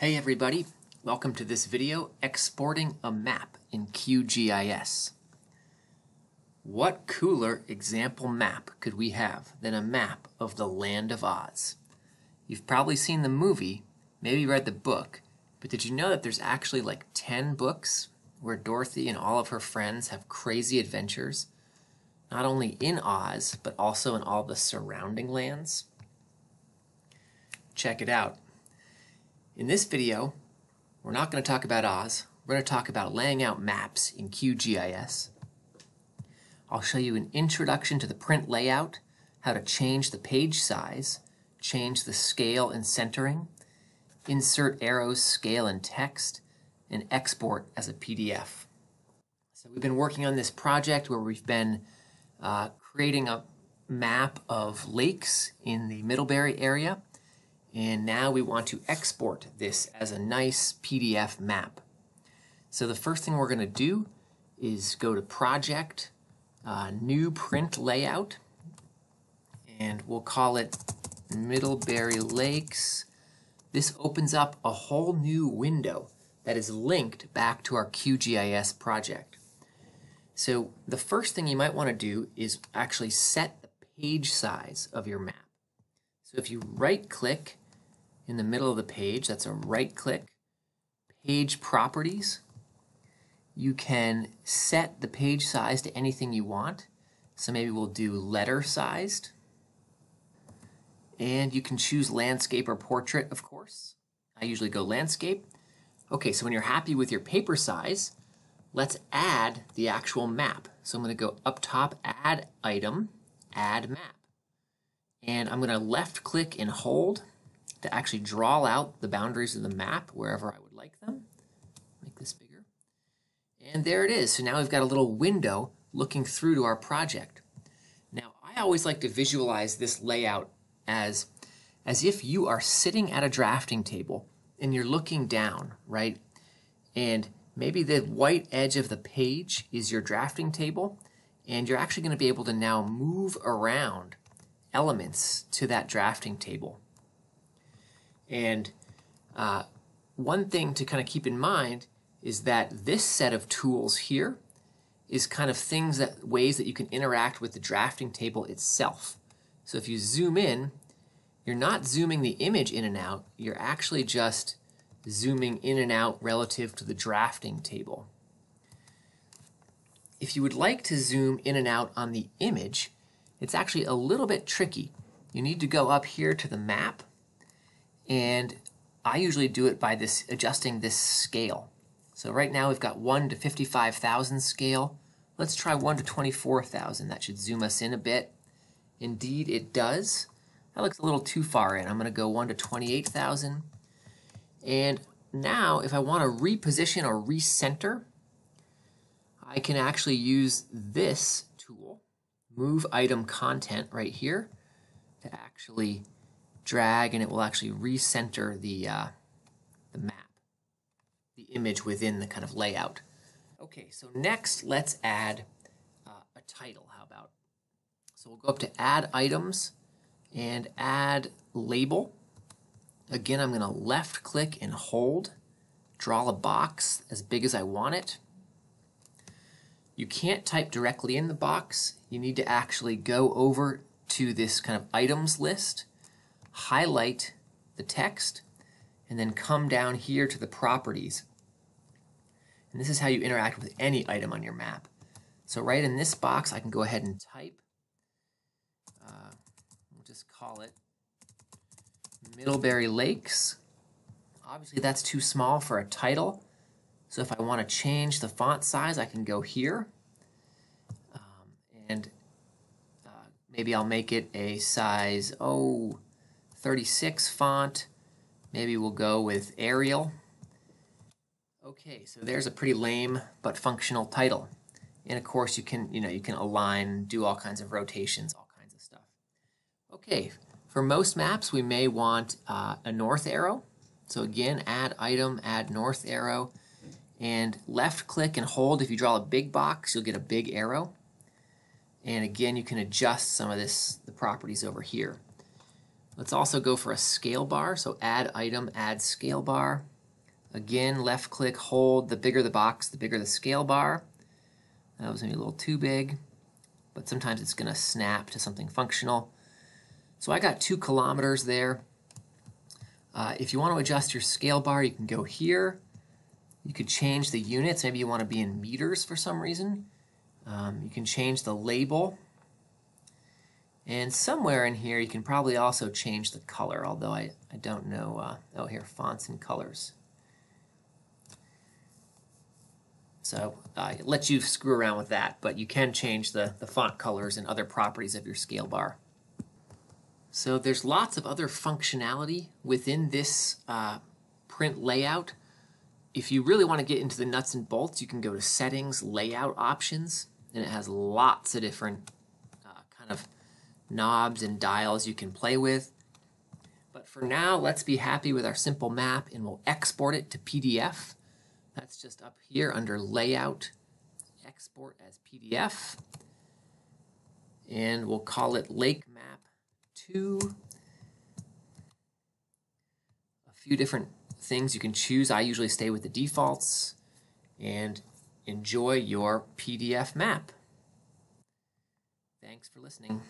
Hey everybody, welcome to this video, Exporting a Map in QGIS. What cooler example map could we have than a map of the Land of Oz? You've probably seen the movie, maybe read the book, but did you know that there's actually like 10 books where Dorothy and all of her friends have crazy adventures, not only in Oz, but also in all the surrounding lands? Check it out. In this video, we're not going to talk about Oz. We're going to talk about laying out maps in QGIS. I'll show you an introduction to the print layout, how to change the page size, change the scale and centering, insert arrows, scale, and text, and export as a PDF. So we've been working on this project where we've been uh, creating a map of lakes in the Middlebury area and now we want to export this as a nice PDF map. So the first thing we're going to do is go to Project, uh, New Print Layout, and we'll call it Middlebury Lakes. This opens up a whole new window that is linked back to our QGIS project. So the first thing you might want to do is actually set the page size of your map. So if you right click in the middle of the page, that's a right click, page properties, you can set the page size to anything you want. So maybe we'll do letter sized. And you can choose landscape or portrait, of course. I usually go landscape. Okay, so when you're happy with your paper size, let's add the actual map. So I'm going to go up top, add item, add map and I'm going to left click and hold to actually draw out the boundaries of the map wherever I would like them. Make this bigger. And there it is. So now we've got a little window looking through to our project. Now, I always like to visualize this layout as, as if you are sitting at a drafting table and you're looking down, right? And maybe the white edge of the page is your drafting table, and you're actually going to be able to now move around elements to that drafting table. And uh, one thing to kind of keep in mind is that this set of tools here is kind of things that ways that you can interact with the drafting table itself. So if you zoom in, you're not zooming the image in and out, you're actually just zooming in and out relative to the drafting table. If you would like to zoom in and out on the image, it's actually a little bit tricky. You need to go up here to the map and I usually do it by this adjusting this scale. So right now we've got 1 to 55,000 scale. Let's try 1 to 24,000. That should zoom us in a bit. Indeed it does. That looks a little too far in. I'm going to go 1 to 28,000. And now if I want to reposition or recenter, I can actually use this tool move item content right here to actually drag and it will actually recenter the, uh, the map, the image within the kind of layout. Okay, so next let's add uh, a title. How about? So we'll go up to add items and add label. Again, I'm going to left click and hold, draw a box as big as I want it. You can't type directly in the box. You need to actually go over to this kind of items list, highlight the text, and then come down here to the properties. And this is how you interact with any item on your map. So right in this box, I can go ahead and type. Uh, we'll just call it Middlebury Lakes. Obviously, that's too small for a title. So if I want to change the font size, I can go here. Um, and uh, maybe I'll make it a size, oh, 36 font. Maybe we'll go with Arial. Okay, so there's a pretty lame but functional title. And of course you can, you know, you can align, do all kinds of rotations, all kinds of stuff. Okay, for most maps we may want uh, a north arrow. So again, add item, add north arrow and left click and hold. If you draw a big box, you'll get a big arrow. And again, you can adjust some of this, the properties over here. Let's also go for a scale bar. So add item, add scale bar. Again, left click, hold. The bigger the box, the bigger the scale bar. That was maybe a little too big, but sometimes it's going to snap to something functional. So I got two kilometers there. Uh, if you want to adjust your scale bar, you can go here. You could change the units. Maybe you want to be in meters for some reason. Um, you can change the label. And somewhere in here, you can probably also change the color, although I, I don't know. Uh, oh, here, fonts and colors. So uh, it lets you screw around with that, but you can change the, the font colors and other properties of your scale bar. So there's lots of other functionality within this uh, print layout. If you really want to get into the nuts and bolts, you can go to Settings, Layout Options, and it has lots of different uh, kind of knobs and dials you can play with. But for now, let's be happy with our simple map and we'll export it to PDF. That's just up here under Layout, Export as PDF. And we'll call it Lake Map 2. A few different things you can choose. I usually stay with the defaults and enjoy your PDF map. Thanks for listening.